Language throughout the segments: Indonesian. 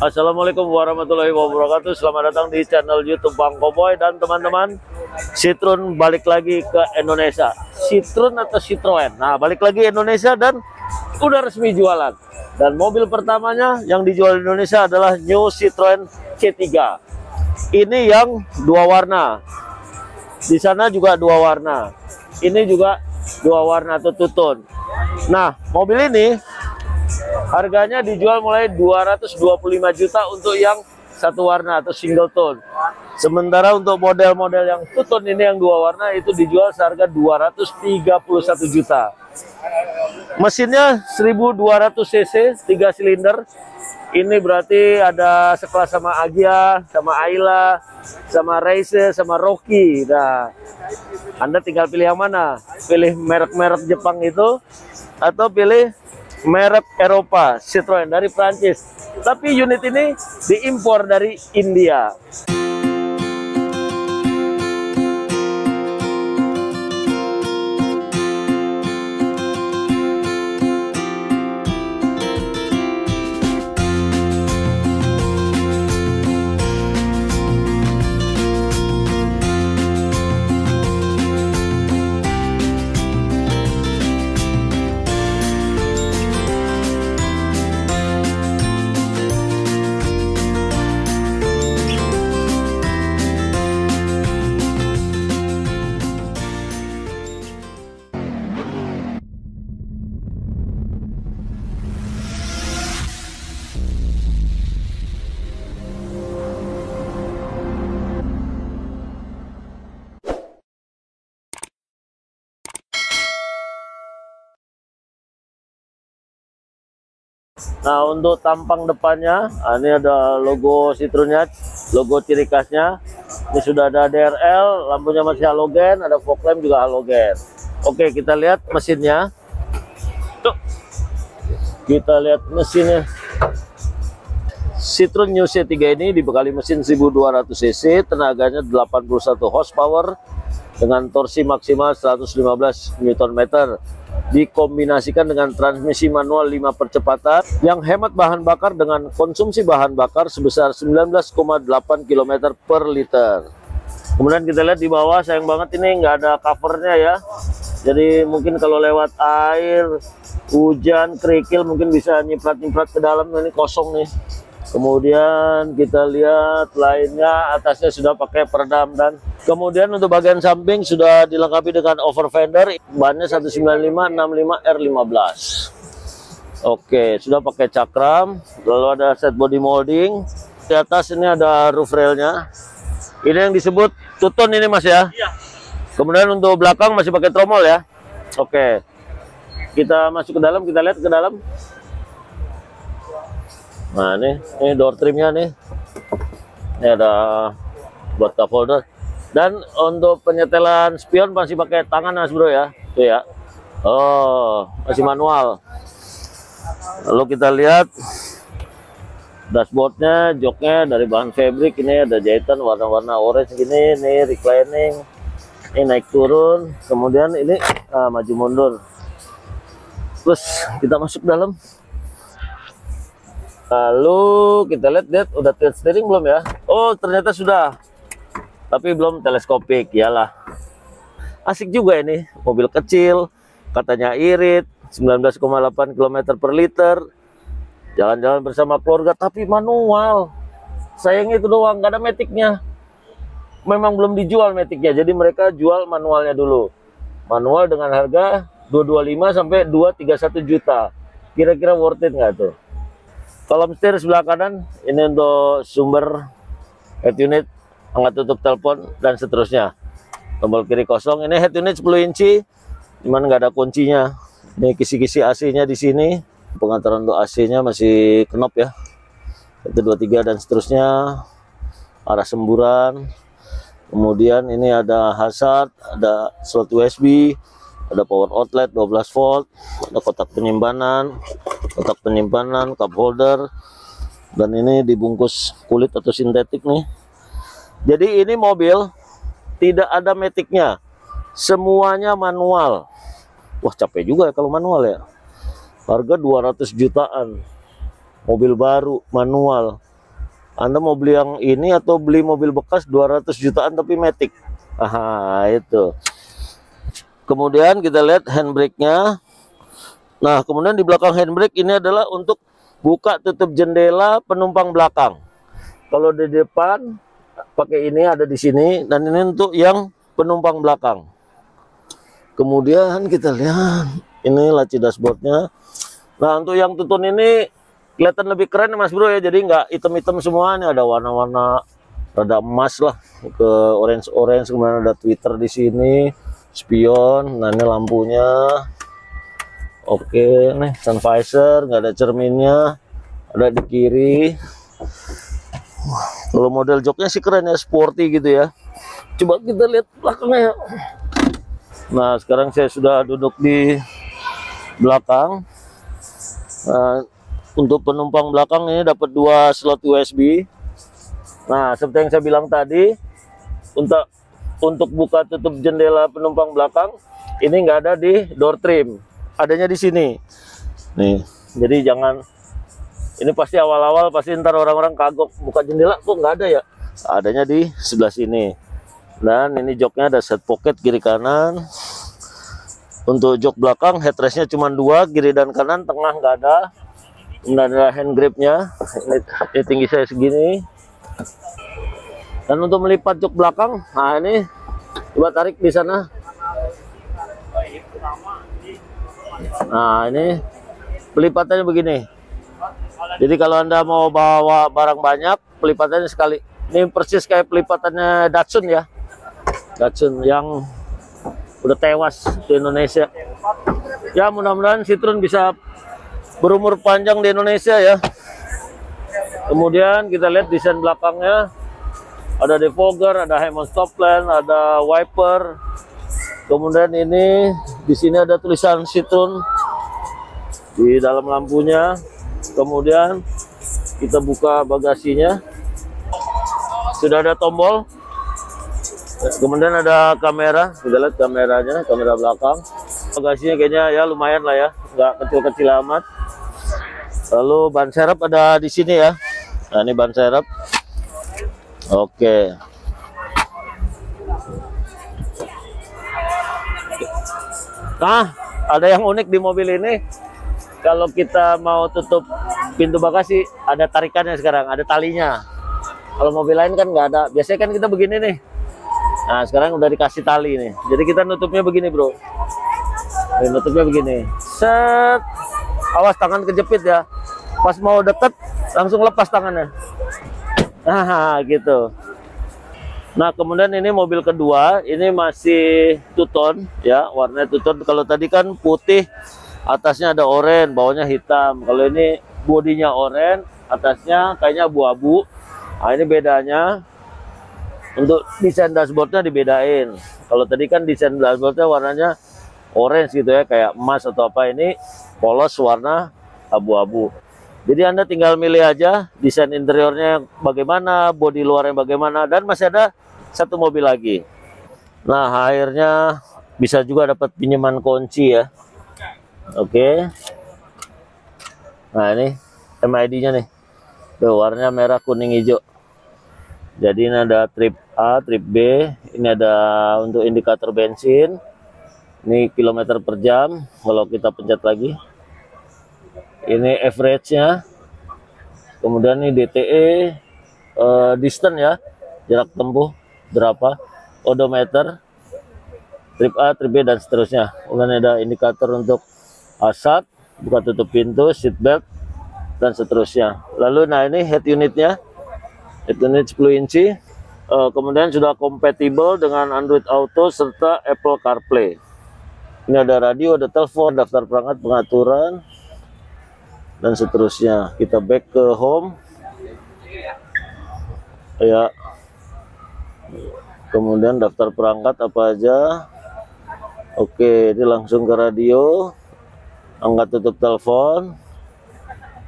Assalamualaikum warahmatullahi wabarakatuh. Selamat datang di channel youtube Bang Koboy Dan teman-teman Citroen balik lagi ke Indonesia. Citroen atau Citroen? Nah balik lagi Indonesia dan udah resmi jualan. Dan mobil pertamanya yang dijual di Indonesia adalah New Citroen C3 Ini yang dua warna. Di sana juga dua warna. Ini juga dua warna tutun. Nah mobil ini Harganya dijual mulai 225 juta untuk yang satu warna atau single tone. Sementara untuk model-model yang two tone ini yang dua warna itu dijual seharga 231 juta. Mesinnya 1200 cc, 3 silinder. Ini berarti ada sekelas sama Agia, sama Ayla, sama Race, sama Rocky. Nah, Anda tinggal pilih yang mana? Pilih merek-merek Jepang itu atau pilih merek Eropa Citroen dari Prancis. Tapi unit ini diimpor dari India Nah untuk tampang depannya nah, ini ada logo Citroennya logo ciri khasnya. Ini sudah ada DRL lampunya masih halogen ada fog lamp juga halogen. Oke kita lihat mesinnya. Tuh. kita lihat mesinnya. Citroen New C3 ini dibekali mesin 1200 cc tenaganya 81 horsepower dengan torsi maksimal 115 Nm dikombinasikan dengan transmisi manual 5 percepatan yang hemat bahan bakar dengan konsumsi bahan bakar sebesar 19,8 km per liter. Kemudian kita lihat di bawah sayang banget ini nggak ada covernya ya. Jadi mungkin kalau lewat air, hujan, kerikil mungkin bisa nyiprat-nyiprat ke dalam ini kosong nih. Kemudian kita lihat lainnya atasnya sudah pakai peredam dan kemudian untuk bagian samping sudah dilengkapi dengan over fender bannya 195 65 R15. Oke, sudah pakai cakram, lalu ada set body molding. Di atas ini ada roof railnya. Ini yang disebut tuton ini Mas ya. Iya. Kemudian untuk belakang masih pakai tromol ya. Oke. Kita masuk ke dalam, kita lihat ke dalam. Nah ini, ini door trimnya nih. Ini ada buat cup holder. Dan untuk penyetelan spion masih pakai tangan mas bro ya. Tuh ya. Oh, masih manual. Lalu kita lihat dashboardnya, joknya dari bahan fabric. Ini ada jahitan warna-warna orange gini. Ini reclining. Ini naik turun. Kemudian ini ah, maju mundur. Terus kita masuk dalam. Lalu kita lihat lihat udah tilt steering belum ya? Oh ternyata sudah, tapi belum teleskopik, iyalah. Asik juga ini, mobil kecil, katanya irit, 19,8 km per liter, jalan-jalan bersama keluarga, tapi manual. Sayangnya itu doang, nggak ada metiknya. Memang belum dijual metiknya, jadi mereka jual manualnya dulu. Manual dengan harga 225 sampai 231 juta. Kira-kira worth it nggak tuh? Kolom setir sebelah kanan ini untuk sumber head unit angkat tutup telepon dan seterusnya. Tombol kiri kosong ini head unit 10 inci cuman nggak ada kuncinya. Ini kisi-kisi AC nya di sini pengantaran untuk AC nya masih kenop ya. 1 2 3 dan seterusnya. Arah semburan. Kemudian ini ada hazard ada slot USB ada power outlet 12 volt ada kotak penyimpanan kotak penyimpanan cup holder dan ini dibungkus kulit atau sintetik nih. Jadi ini mobil tidak ada metiknya. Semuanya manual. Wah capek juga ya kalau manual ya. Harga 200 jutaan. Mobil baru manual. Anda mau beli yang ini atau beli mobil bekas 200 jutaan tapi Matic. Aha, itu. Kemudian kita lihat handbrake-nya. Nah, kemudian di belakang handbrake ini adalah untuk buka tutup jendela penumpang belakang. Kalau di depan pakai ini ada di sini dan ini untuk yang penumpang belakang. Kemudian kita lihat ini laci dashboardnya. Nah, untuk yang tutun ini kelihatan lebih keren mas bro ya jadi nggak hitam-hitam semuanya ada warna-warna rada emas lah ke orange-orange kemudian ada Twitter di sini spion nah ini lampunya. Oke nih sun visor nggak ada cerminnya. Ada di kiri. Kalau model joknya sih keren ya sporty gitu ya. Coba kita lihat belakangnya. Nah sekarang saya sudah duduk di belakang. Nah, untuk penumpang belakang ini dapat dua slot USB. Nah, seperti yang saya bilang tadi, untuk untuk buka tutup jendela penumpang belakang ini enggak ada di door trim, adanya di sini. Nih, jadi jangan ini pasti awal-awal pasti ntar orang-orang kagok buka jendela kok nggak ada ya, adanya di sebelah sini. Dan ini joknya ada set pocket kiri kanan. Untuk jok belakang headrestnya cuma dua, kiri dan kanan, tengah nggak ada kemudian ada hand gripnya ini tinggi saya segini dan untuk melipat jok belakang nah ini coba tarik di sana. Nah ini pelipatannya begini. Jadi kalau anda mau bawa barang banyak pelipatannya sekali. Ini persis kayak pelipatannya Datsun ya. Datsun yang udah tewas di Indonesia. Ya mudah-mudahan Citroen bisa berumur panjang di Indonesia ya. Kemudian kita lihat desain belakangnya. Ada defogger, ada Hammond stop lamp, ada wiper. Kemudian ini di sini ada tulisan Citroen di dalam lampunya. Kemudian kita buka bagasinya. Sudah ada tombol. Kemudian ada kamera, kita lihat kameranya, kamera belakang. Bagasinya kayaknya ya lumayan lah ya, nggak kecil-kecil amat. Lalu ban serep ada di sini ya. Nah, ini ban serep. Oke. Nah, ada yang unik di mobil ini. Kalau kita mau tutup pintu bagasi, ada tarikannya sekarang, ada talinya. Kalau mobil lain kan nggak ada. Biasanya kan kita begini nih. Nah, sekarang udah dikasih tali nih. Jadi kita nutupnya begini, Bro. Nih, nutupnya begini. Set. Awas tangan kejepit ya pas mau deket langsung lepas tangannya nah gitu. Nah kemudian ini mobil kedua ini masih tuton ya warnanya tuton. Kalau tadi kan putih atasnya ada oranye bawahnya hitam. Kalau ini bodinya oranye atasnya kayaknya abu-abu. Nah ini bedanya. Untuk desain dashboardnya dibedain. Kalau tadi kan desain dashboardnya warnanya orange gitu ya kayak emas atau apa. Ini polos warna abu-abu jadi Anda tinggal milih aja desain interiornya bagaimana, bodi luarnya bagaimana, dan masih ada satu mobil lagi. Nah, akhirnya bisa juga dapat pinjaman kunci ya. Oke. Nah, ini MID-nya nih. Tuh, warnanya merah, kuning, hijau. Jadi ini ada trip A, trip B. Ini ada untuk indikator bensin. Ini kilometer per jam. Kalau kita pencet lagi ini average-nya. Kemudian ini DTE uh, distance ya. Jarak tempuh berapa? Odometer trip A, trip B dan seterusnya. Kemudian ada indikator untuk asap buka tutup pintu seat belt dan seterusnya. Lalu nah ini head unitnya. Head unit 10 inci. Uh, kemudian sudah kompatibel dengan Android Auto serta Apple CarPlay. Ini ada radio, ada telepon, daftar perangkat pengaturan dan seterusnya kita back ke home. Ya. Kemudian daftar perangkat apa aja? Oke ini langsung ke radio. Angkat tutup telepon.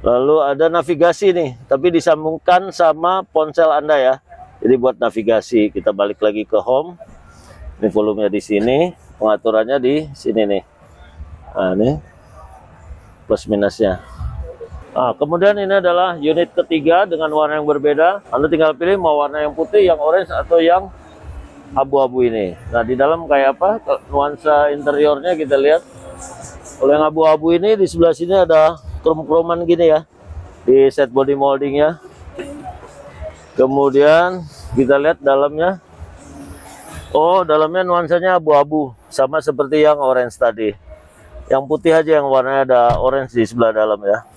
Lalu ada navigasi nih tapi disambungkan sama ponsel anda ya. Jadi buat navigasi kita balik lagi ke home. Ini volumenya di sini pengaturannya di sini nih. Nah ini plus minusnya Nah, kemudian ini adalah unit ketiga dengan warna yang berbeda. Anda tinggal pilih mau warna yang putih, yang orange, atau yang abu-abu ini. Nah, di dalam kayak apa? Nuansa interiornya kita lihat. Kalau yang abu-abu ini di sebelah sini ada krom-kroman gini ya. Di set body moldingnya. Kemudian kita lihat dalamnya. Oh, dalamnya nuansanya abu-abu. Sama seperti yang orange tadi. Yang putih aja yang warnanya ada orange di sebelah dalam ya.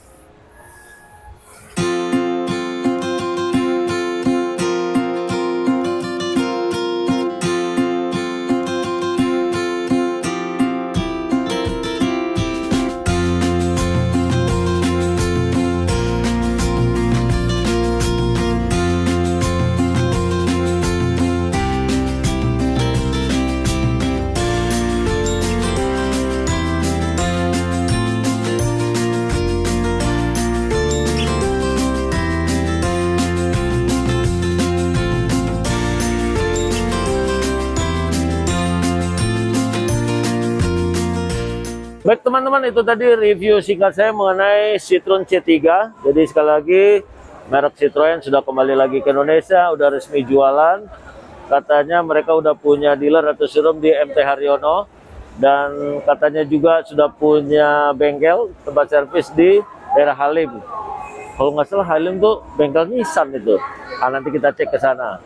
Baik teman-teman itu tadi review singkat saya mengenai Citroen C3 jadi sekali lagi merek Citroen sudah kembali lagi ke Indonesia udah resmi jualan. Katanya mereka udah punya dealer atau showroom di MT Haryono. Dan katanya juga sudah punya bengkel tempat servis di daerah Halim. Kalau nggak salah Halim tuh bengkel Nissan itu. Nah, nanti kita cek ke sana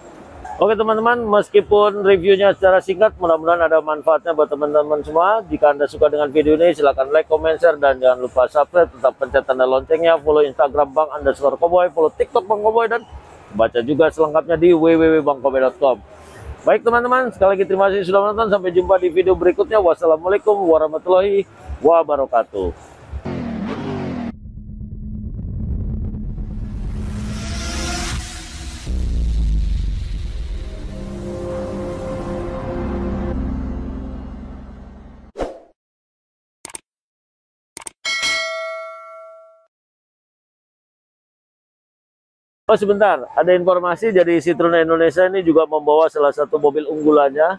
Oke teman-teman, meskipun reviewnya secara singkat, mudah-mudahan ada manfaatnya buat teman-teman semua. Jika Anda suka dengan video ini, silahkan like, comment, share, dan jangan lupa subscribe. Tetap pencet tanda loncengnya, follow Instagram Bang underscore Koboy, follow TikTok Bang Koboy, dan baca juga selengkapnya di www.bangkoboy.com. Baik teman-teman, sekali lagi terima kasih sudah menonton. Sampai jumpa di video berikutnya. Wassalamualaikum warahmatullahi wabarakatuh. Oh sebentar, ada informasi jadi Citroen Indonesia ini juga membawa salah satu mobil unggulannya.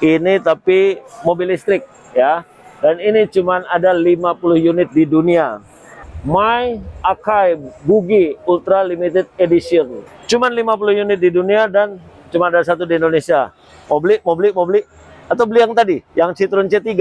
Ini tapi mobil listrik ya. Dan ini cuma ada 50 unit di dunia. My Akai Bugi Ultra Limited Edition. Cuma 50 unit di dunia dan cuma ada satu di Indonesia. Mau beli, mau beli, mau beli. Atau beli yang tadi, yang Citroen C3.